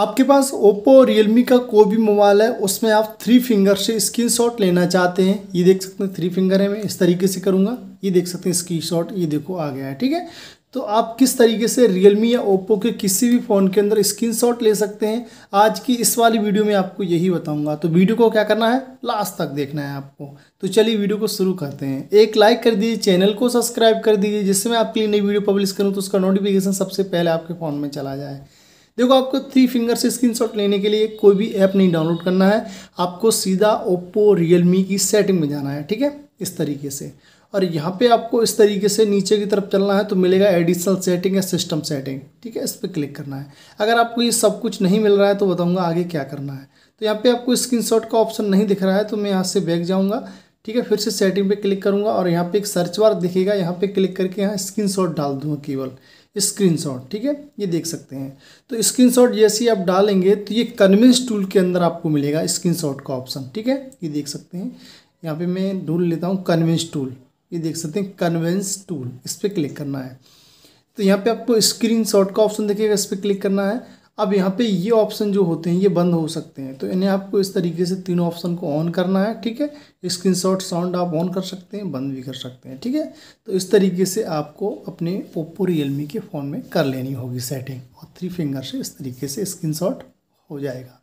आपके पास ओप्पो और रियलमी का कोई भी मोबाइल है, उसमें आप थ्री फिंगर से स्क्रीनशॉट लेना चाहते हैं। ये देख सकते हैं थ्री फिंगर है, मैं इस तरीके से करूँगा। ये देख सकते हैं स्क्रीनशॉट ये देखो, आ गया है, ठीक है? तो आप किस तरीके से रियलमी या ओप्पो के किसी भी फ़ोन के अंदर स्क्रीनशॉट ले सकते हैं? आज की इस वाली वीडियो में आपको यही बताऊँगा। तो वीडियो को क्या करना है? लास्ट तक देखना है आपको। तो चलिए वीडियो को शुरू करते हैं। एक लाइक कर दीजिए चैनल को सब्सक्राइब कर दीजिए, जिससे मैं आपके नई वीडियो पब्लिश करूँ तो उसका नोटिफिकेशन सबसे पहले आपके फ़ोन में चला जाए। देखो, आपको थ्री फिंगर से स्क्रीनशॉट लेने के लिए कोई भी ऐप नहीं डाउनलोड करना है। आपको सीधा ओप्पो रियलमी की सेटिंग में जाना है, ठीक है? इस तरीके से। और यहाँ पे आपको इस तरीके से नीचे की तरफ़ चलना है तो मिलेगा एडिशनल सेटिंग या सिस्टम सेटिंग ठीक है? इस पर क्लिक करना है। अगर आपको ये सब कुछ नहीं मिल रहा है तो बताऊँगा आगे क्या करना है। तो यहाँ पे आपको स्क्रीनशॉट का ऑप्शन नहीं दिख रहा है तो मैं यहाँ से बैक जाऊँगा। ठीक है, फिर से सेटिंग पे क्लिक करूँगा और यहाँ पे एक सर्च बार दिखेगा। यहाँ पे क्लिक करके यहाँ स्क्रीनशॉट डाल दूँगा केवल स्क्रीनशॉट ठीक है? ये देख सकते हैं। तो स्क्रीनशॉट जैसे ही आप डालेंगे तो ये कन्विंस टूल के अंदर आपको मिलेगा स्क्रीनशॉट का ऑप्शन ठीक है? ये देख सकते हैं। यहाँ पे मैं ढूंढ लेता हूँ कन्विंस टूल ये देख सकते हैं कन्वेंस टूल इस पर क्लिक करना है। तो यहाँ पे आपको स्क्रीन शॉट का ऑप्शन देखिएगा इस पर क्लिक करना है। अब यहाँ पे ये ऑप्शन जो होते हैं, ये बंद हो सकते हैं। तो इन्हें आपको इस तरीके से तीनों ऑप्शन को ऑन करना है, ठीक है? स्क्रीन शॉट साउंड आप ऑन कर सकते हैं, बंद भी कर सकते हैं, ठीक है? तो इस तरीके से आपको अपने ओप्पो रियलमी के फ़ोन में कर लेनी होगी सेटिंग और थ्री फिंगर से इस तरीके से स्क्रीन हो जाएगा।